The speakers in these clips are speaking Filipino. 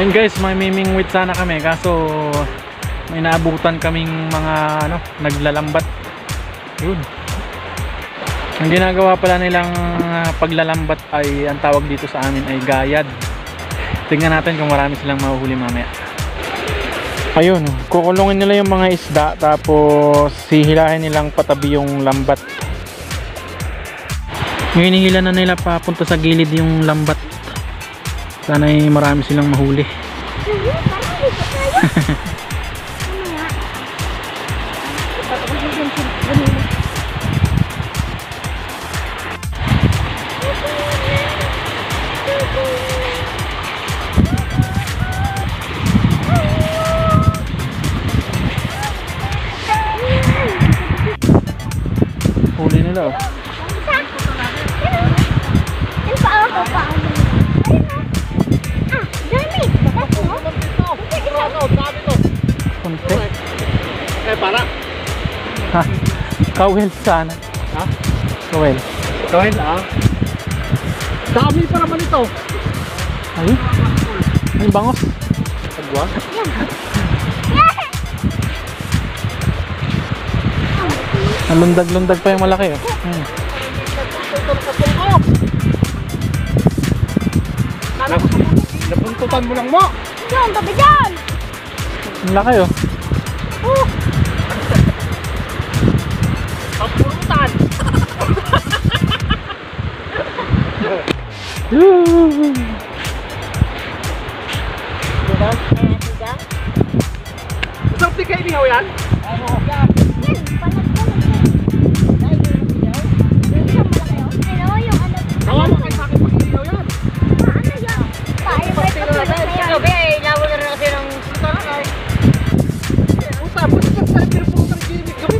Ayun guys, may mimingwit sana kami kaso may naabutan kaming mga ano, naglalambat. Yun. Ang ginagawa pala nilang ah, paglalambat ay ang tawag dito sa amin ay gayad. Tingnan natin kung marami silang mahuhuli mamaya. Ayun, kukulungin nila yung mga isda tapos hihilahin nilang patabi yung lambat. Ngayon hinihila na nila papunta sa gilid yung lambat. Sana ay marami silang mahuli. Huli nila oh. Ha? Kawel sana. Ha? Kawel. Kahit ah. Dami pa naman ito. Ay. Ay bangos. Agwa? Nalundag-lundag pa yung malaki oh. Hmm. Napuntutan mo lang mo. Yun, tabi dyan! Ang laki oh. Napuntutan.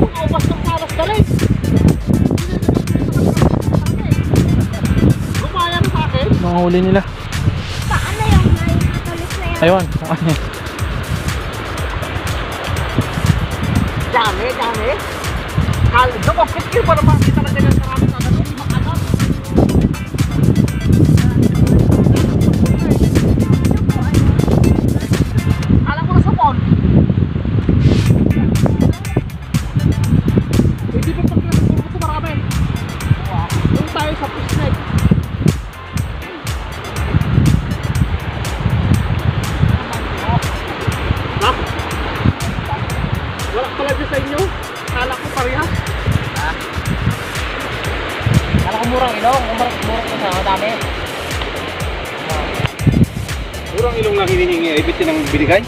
Mo kaupas ng salas dalay. Gumaya na sa akin. Mga huli nila. Ayun. Dami, dami. Kal, dumapit kayo para makita na ganyan pala dyan sa inyo? Kala ko parehas. Kala ko murang ilong, murang murang ko na, dami. Murang ilong lang hinihingi, ay bitin ang binigay?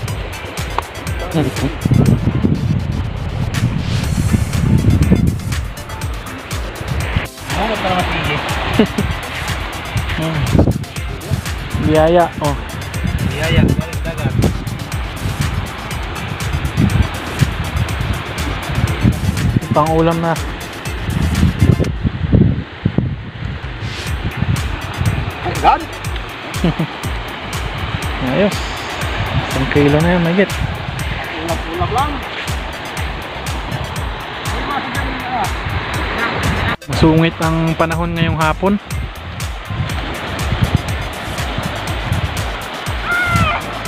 Ano pa naman? Hmm. Biyaya. Oh. Pang ulam na. Ay, gan? Ayos. Isang kilo na yan. Magit. Ulap-ulap lang. Masungit ang panahon ngayong hapon.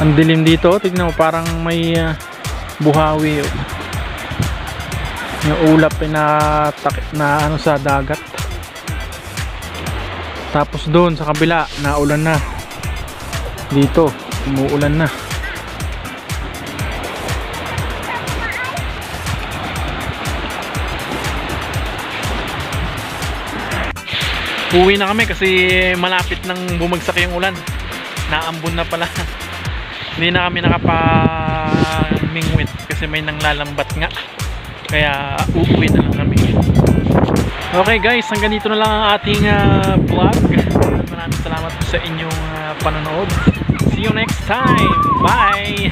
Ang dilim dito, tignan mo parang may ah, buhawi. oh. Yung ulap na, na ano sa dagat. Tapos doon sa kabila, naulan na. Dito, umuulan na. Uwi na kami kasi malapit nang bumagsak yung ulan. Naambon na pala. Hindi na kami nakapamingwit kasi may nanglalambat nga. Kaya uuwi na lang kami. Okay guys, hanggang dito na lang ang ating ah, vlog. Maraming salamat sa inyong ah, panonood. See you next time. Bye!